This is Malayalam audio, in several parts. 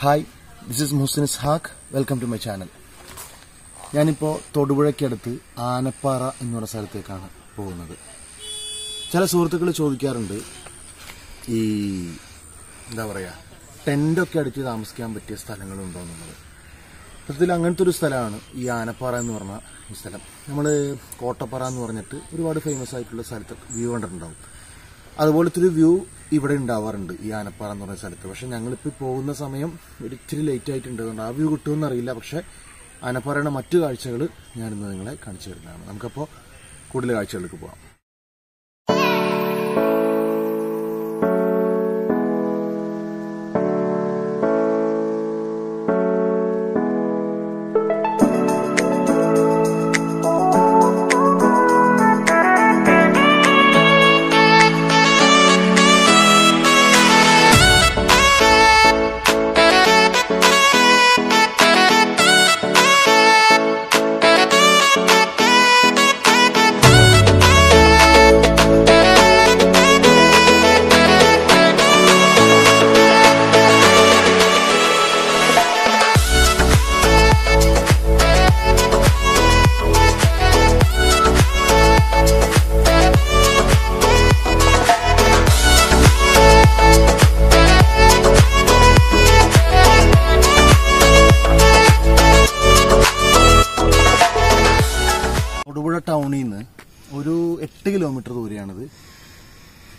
Hi this is Muhsin Ishaq welcome to my channel ഞാനിപ്പോൾ തൊടുപുഴയ്ക്കടുത്ത് ആനപ്പാറ എന്നുള്ള സ്ഥലത്തേക്കാണ് പോകുന്നത്. ചില സുഹൃത്തുക്കൾ ചോദിക്കാറുണ്ട് ഈ എന്താ പറയുക ടെന്റൊക്കെ അടിച്ച് താമസിക്കാൻ പറ്റിയ സ്ഥലങ്ങളുണ്ടോ എന്നുള്ളത്. സത്യത്തിൽ അങ്ങനത്തെ ഒരു സ്ഥലമാണ് ഈ ആനപ്പാറ എന്ന് പറഞ്ഞ ഈ സ്ഥലം. നമ്മൾ കോട്ടപ്പാറ എന്ന് പറഞ്ഞിട്ട് ഒരുപാട് ഫേമസ് ആയിട്ടുള്ള സ്ഥലത്ത് വ്യൂ കണ്ടിട്ടുണ്ടാവും. അതുപോലത്തെ ഒരു വ്യൂ ഇവിടെ ഉണ്ടാവാറുണ്ട് ഈ ആനപ്പാറ എന്ന് പറയുന്ന സ്ഥലത്ത്. പക്ഷെ ഞങ്ങളിപ്പോൾ പോകുന്ന സമയം ഒരിച്ചിരി ലേറ്റ് ആയിട്ടുണ്ട്. ആ വ്യൂ കിട്ടുമെന്ന് അറിയില്ല. പക്ഷെ ആനപ്പാറയുടെ മറ്റു കാഴ്ചകൾ ഞാനിന്ന് നിങ്ങളെ കാണിച്ചു തരുന്നതാണ്. നമുക്കപ്പോൾ കൂടുതൽ കാഴ്ചകളിലേക്ക് പോകാം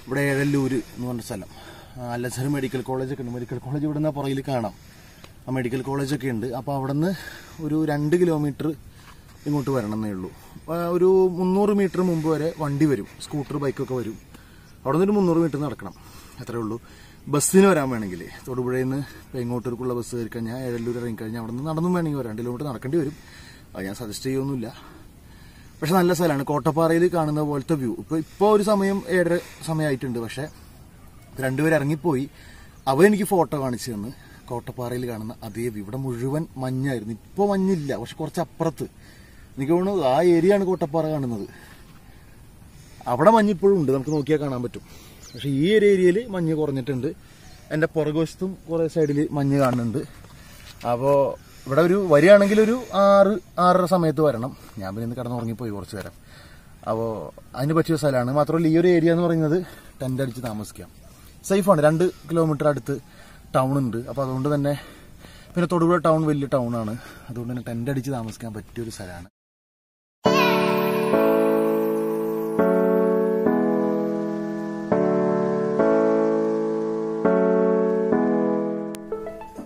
ഇവിടെ ഏഴല്ലൂര് എന്ന് പറഞ്ഞ സ്ഥലം. അല്ലസർ മെഡിക്കൽ കോളേജൊക്കെ ഉണ്ട്. മെഡിക്കൽ കോളേജ് ഇവിടെ നിന്ന് പുറകിൽ കാണാം. ആ മെഡിക്കൽ കോളേജൊക്കെ ഉണ്ട്. അപ്പോൾ അവിടെ നിന്ന് ഒരു രണ്ട് കിലോമീറ്റർ ഇങ്ങോട്ട് വരണം എന്നേ ഉള്ളൂ ഒരു മുന്നൂറ് മീറ്റർ മുമ്പ് വരെ വണ്ടി വരും. സ്കൂട്ടർ ബൈക്കൊക്കെ വരും. അവിടെ നിന്ന് ഒരു മുന്നൂറ് മീറ്റർ നടക്കണം. അത്രേ ഉള്ളൂ. ബസ്സിന് വരാൻ വേണമെങ്കിൽ തൊടുപുഴയിൽ നിന്ന് ഇങ്ങോട്ടേക്കുള്ള ബസ് കയറി കഴിഞ്ഞാൽ ഏഴല്ലൂർ ഇറങ്ങിക്കഴിഞ്ഞാൽ അവിടെ നിന്ന് നടന്നും വേണമെങ്കിൽ വരാം. കിലോമീറ്റർ നടക്കേണ്ടി വരും. അത് ഞാൻ സജസ്റ്റ് ചെയ്യൊന്നുമില്ല പക്ഷെ നല്ല സ്ഥലമാണ്. കോട്ടപ്പാറയിൽ കാണുന്ന പോലത്തെ വ്യൂ ഇപ്പൊ ഇപ്പൊ ഒരു സമയം ഏഴര സമയമായിട്ടുണ്ട്. പക്ഷെ രണ്ടുപേരും ഇറങ്ങിപ്പോയി. അവ എനിക്ക് ഫോട്ടോ കാണിച്ചു തന്ന്. കോട്ടപ്പാറയിൽ കാണുന്ന അതേ വ്യൂ ഇവിടെ മുഴുവൻ മഞ്ഞായിരുന്നു. ഇപ്പൊ മഞ്ഞില്ല. പക്ഷെ കുറച്ച് അപ്പുറത്ത് എനിക്ക് തോന്നുന്നു ആ ഏരിയ ആണ് കോട്ടപ്പാറ കാണുന്നത്. അവിടെ മഞ്ഞ് ഇപ്പോഴും ഉണ്ട്. നമുക്ക് നോക്കിയാൽ കാണാൻ പറ്റും. പക്ഷെ ഈ ഒരു ഏരിയയിൽ മഞ്ഞ് കുറഞ്ഞിട്ടുണ്ട്. എന്റെ പുറകുവശത്തും കുറേ സൈഡിൽ മഞ്ഞ് കാണുന്നുണ്ട്. അപ്പോൾ ഇവിടെ ഒരു വരികയാണെങ്കിൽ ഒരു ആറ് ആറര സമയത്ത് വരണം. ഞാൻ പിന്നെ ഇന്ന് കിടന്നുറങ്ങിപ്പോയി കുറച്ച് നേരം. അപ്പോൾ അതിന് പറ്റിയ സ്ഥലമാണ്. മാത്രമല്ല ഈ ഒരു ഏരിയ എന്ന് പറയുന്നത് ടെന്റ് അടിച്ച് താമസിക്കാം. സേഫാണ് രണ്ട് കിലോമീറ്റർ അടുത്ത് ടൗൺ ഉണ്ട്. അപ്പോൾ അതുകൊണ്ട് തന്നെ പിന്നെ തൊടുപുഴ ടൗൺ വലിയ ടൗണാണ് അതുകൊണ്ട് തന്നെ ടെന്റ് അടിച്ച് താമസിക്കാൻ പറ്റിയൊരു സ്ഥലമാണ്.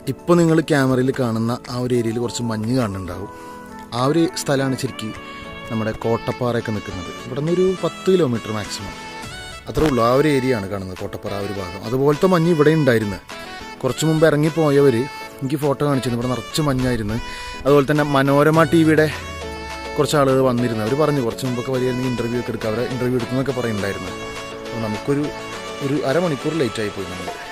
ഇപ്പോൾ നിങ്ങൾ ക്യാമറയിൽ കാണുന്ന ആ ഒരു ഏരിയയിൽ കുറച്ച് മഞ്ഞ് കാണുന്നുണ്ടാവും. ആ ഒരു സ്ഥലമാണ് ശരിക്കും നമ്മുടെ കോട്ടപ്പാറയൊക്കെ നിൽക്കുന്നത്. ഇവിടെ നിന്നൊരു പത്ത് കിലോമീറ്റർ മാക്സിമം അത്രേ ഉള്ളൂ. ആ ഒരു ഏരിയ ആണ് കാണുന്നത് കോട്ടപ്പാറ ആ ഒരു ഭാഗം. അതുപോലത്തെ മഞ്ഞ് ഇവിടെ ഉണ്ടായിരുന്നു. കുറച്ച് മുമ്പ് ഇറങ്ങിപ്പോയവർ എനിക്ക് ഫോട്ടോ കാണിച്ചിരുന്നു. ഇവിടെ നിറച്ച് മഞ്ഞായിരുന്നു. അതുപോലെ തന്നെ മനോരമ ടി വിയുടെ കുറച്ച് ആളുകൾ വന്നിരുന്നു. അവർ പറഞ്ഞു കുറച്ച് മുമ്പൊക്കെ വലിയ ഇന്റർവ്യൂ ഒക്കെ എടുക്കുക അവരെ ഇന്റർവ്യൂ എടുക്കുന്നൊക്കെ പറയുന്നുണ്ടായിരുന്നു. അപ്പോൾ നമുക്കൊരു ഒരു അരമണിക്കൂർ ലേറ്റായി പോയി നമ്മൾ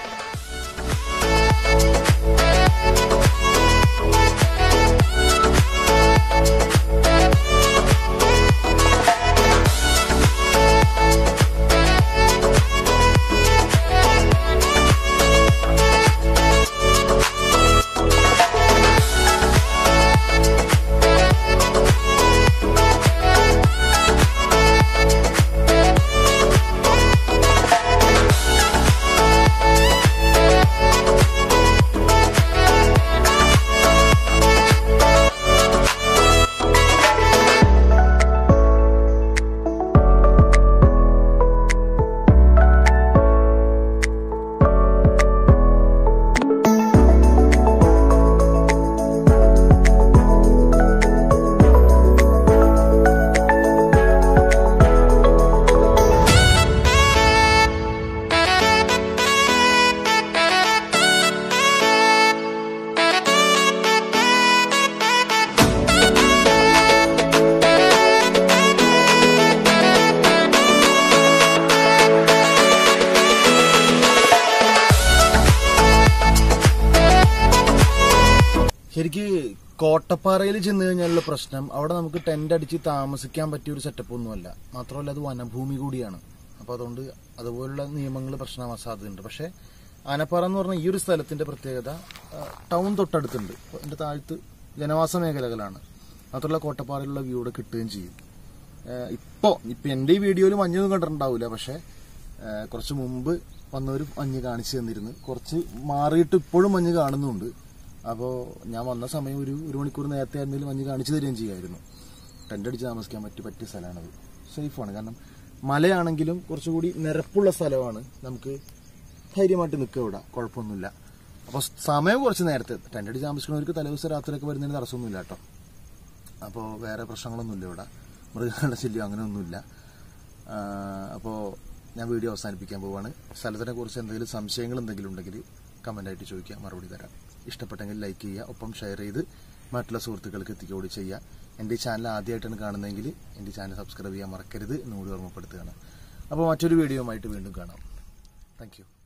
കോട്ടപ്പാറയിൽ ചെന്ന് കഴിഞ്ഞാലുള്ള പ്രശ്നം. അവിടെ നമുക്ക് ടെന്റ് അടിച്ച് താമസിക്കാൻ പറ്റിയ ഒരു സെറ്റപ്പ് ഒന്നുമല്ല. മാത്രമല്ല അത് വനഭൂമി കൂടിയാണ്. അപ്പൊ അതുകൊണ്ട് അതുപോലുള്ള നിയമങ്ങൾ പ്രശ്നമാവാൻ സാധ്യതയുണ്ട്. പക്ഷെ ആനപ്പാറ എന്ന് പറഞ്ഞ ഈ ഒരു സ്ഥലത്തിന്റെ പ്രത്യേകത ടൗൺ തൊട്ടടുത്തുണ്ട്. എന്റെ താഴ്ത്ത് ജനവാസ മേഖലകളാണ്. മാത്രമല്ല കോട്ടപ്പാറയിലുള്ള വ്യൂ ഇവിടെ കിട്ടുകയും ചെയ്യും. ഇപ്പോ ഇപ്പൊ എന്റെ ഈ വീഡിയോയിൽ മഞ്ഞൊന്നും കണ്ടിട്ടുണ്ടാവില്ല. പക്ഷെ കുറച്ച് മുമ്പ് വന്നവർ മഞ്ഞ് കാണിച്ചു തന്നിരുന്നു. കുറച്ച് മാറിയിട്ട് ഇപ്പോഴും മഞ്ഞ് കാണുന്നുണ്ട്. അപ്പോൾ ഞാൻ വന്ന സമയം ഒരു ഒരു മണിക്കൂർ നേരത്തെ ആയിരുന്നെങ്കിലും മഞ്ഞ് കാണിച്ചു തരികയും ചെയ്യായിരുന്നു. ടെന്റ് അടിച്ച് താമസിക്കാൻ പറ്റി പറ്റിയ സ്ഥലമാണത്. സേഫാണ്. കാരണം മലയാണെങ്കിലും കുറച്ചുകൂടി നിരപ്പുള്ള സ്ഥലമാണ്. നമുക്ക് ധൈര്യമായിട്ട് നിൽക്കുക ഇവിടെ. കുഴപ്പമൊന്നുമില്ല. അപ്പോൾ സമയം കുറച്ച് നേരത്തെ. ടെന്റ് അടിച്ച് താമസിക്കുന്നവർക്ക് തലേദിവസം രാത്രിയൊക്കെ വരുന്നതിന് തടസ്സമൊന്നുമില്ല കേട്ടോ. അപ്പോൾ വേറെ പ്രശ്നങ്ങളൊന്നുമില്ല ഇവിടെ. മൃഗങ്ങളുടെ ശല്യം അങ്ങനെയൊന്നുമില്ല. അപ്പോൾ ഞാൻ വീഡിയോ അവസാനിപ്പിക്കാൻ പോവാണ്. സ്ഥലത്തിനെ കുറിച്ച് എന്തെങ്കിലും സംശയങ്ങൾ എന്തെങ്കിലും ഉണ്ടെങ്കിൽ കമന്റായിട്ട് ചോദിക്കാം. മറുപടി തരാം. ഇഷ്ടപ്പെട്ടെങ്കിൽ ലൈക്ക് ചെയ്യുക. ഒപ്പം ഷെയർ ചെയ്ത് മറ്റുള്ള സുഹൃത്തുക്കൾക്ക് എത്തിക്കുകയോട് ചെയ്യുക. എന്റെ ചാനൽ ആദ്യമായിട്ടാണ് കാണുന്നതെങ്കിൽ എന്റെ ചാനൽ സബ്സ്ക്രൈബ് ചെയ്യാൻ മറക്കരുത് എന്നുകൂടി ഓർമ്മപ്പെടുത്തുകയാണ്. അപ്പോൾ മറ്റൊരു വീഡിയോയുമായിട്ട് വീണ്ടും കാണാം. താങ്ക്